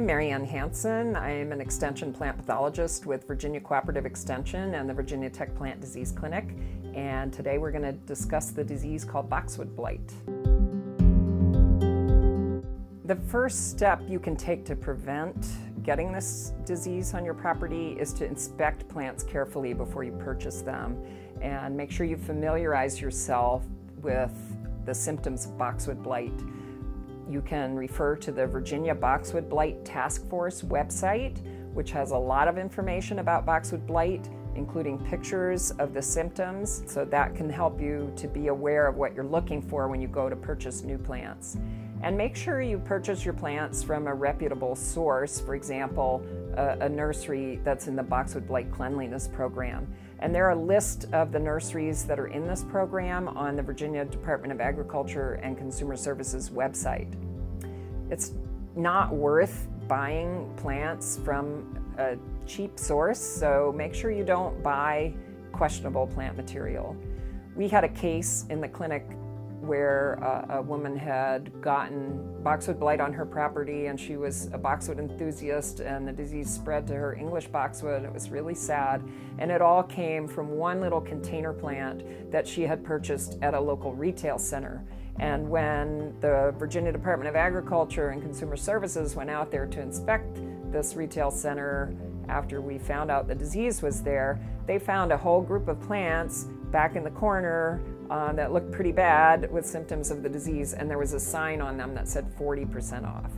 Mary Ann Hansen. I'm an extension plant pathologist with Virginia Cooperative Extension and the Virginia Tech Plant Disease Clinic. And today we're going to discuss the disease called boxwood blight. The first step you can take to prevent getting this disease on your property is to inspect plants carefully before you purchase them and make sure you familiarize yourself with the symptoms of boxwood blight. You can refer to the Virginia Boxwood Blight Task Force website, which has a lot of information about boxwood blight, including pictures of the symptoms, so that can help you to be aware of what you're looking for when you go to purchase new plants. And make sure you purchase your plants from a reputable source, for example, a, a, nursery that's in the Boxwood Blight Cleanliness Program. And there are a list of the nurseries that are in this program on the Virginia Department of Agriculture and Consumer Services website. It's not worth buying plants from a cheap source, so make sure you don't buy questionable plant material. We had a case in the clinic where uh, a woman had gotten boxwood blight on her property and she was a boxwood enthusiast and the disease spread to her English boxwood. It was really sad. And it all came from one little container plant that she had purchased at a local retail center. And when the Virginia Department of Agriculture and Consumer Services went out there to inspect this retail center after we found out the disease was there, they found a whole group of plants back in the corner uh, that looked pretty bad with symptoms of the disease, and there was a sign on them that said 40% off.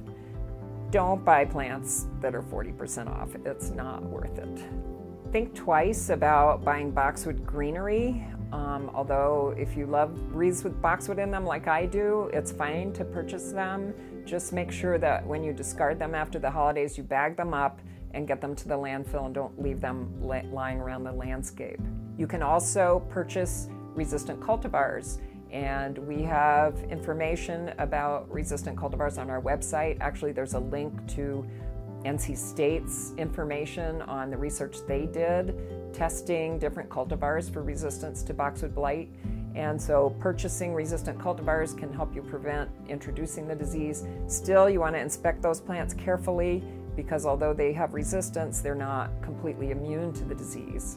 Don't buy plants that are 40% off, it's not worth it. Think twice about buying boxwood greenery. Um, although, if you love wreaths with boxwood in them, like I do, it's fine to purchase them. Just make sure that when you discard them after the holidays, you bag them up and get them to the landfill and don't leave them lying around the landscape. You can also purchase resistant cultivars. And we have information about resistant cultivars on our website. Actually, there's a link to NC State's information on the research they did testing different cultivars for resistance to boxwood blight. And so, purchasing resistant cultivars can help you prevent introducing the disease. Still, you want to inspect those plants carefully because although they have resistance, they're not completely immune to the disease.